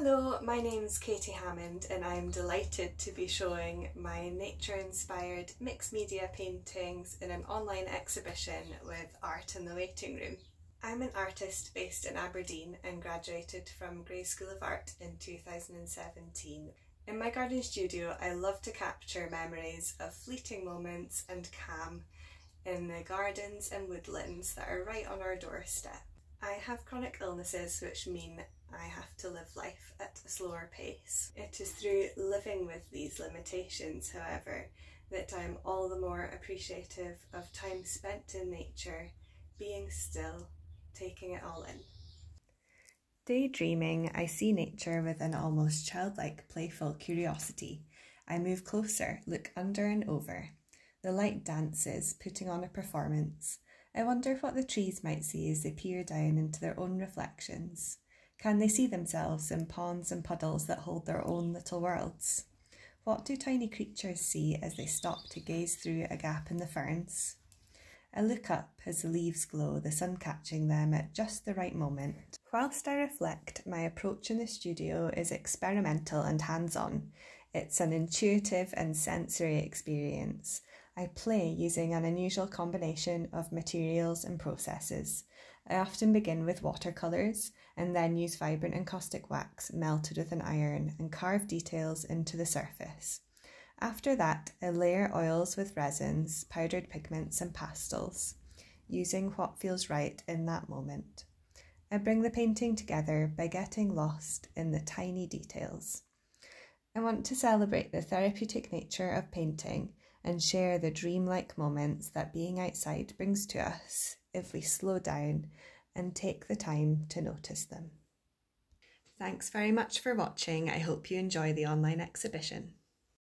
Hello, my name's Katie Hammond and I'm delighted to be showing my nature-inspired mixed media paintings in an online exhibition with Art in the Waiting Room. I'm an artist based in Aberdeen and graduated from Gray's School of Art in 2017. In my garden studio I love to capture memories of fleeting moments and calm in the gardens and woodlands that are right on our doorstep. I have chronic illnesses which mean I have to live life at a slower pace. It is through living with these limitations, however, that I am all the more appreciative of time spent in nature, being still, taking it all in. Daydreaming, I see nature with an almost childlike, playful curiosity. I move closer, look under and over. The light dances, putting on a performance. I wonder what the trees might see as they peer down into their own reflections. Can they see themselves in ponds and puddles that hold their own little worlds? What do tiny creatures see as they stop to gaze through a gap in the ferns? I look up as the leaves glow, the sun catching them at just the right moment. Whilst I reflect, my approach in the studio is experimental and hands on. It's an intuitive and sensory experience. I play using an unusual combination of materials and processes. I often begin with watercolours and then use vibrant encaustic wax melted with an iron and carve details into the surface. After that, I layer oils with resins, powdered pigments, and pastels, using what feels right in that moment. I bring the painting together by getting lost in the tiny details. I want to celebrate the therapeutic nature of painting and share the dreamlike moments that being outside brings to us if we slow down and take the time to notice them. Thanks very much for watching. I hope you enjoy the online exhibition.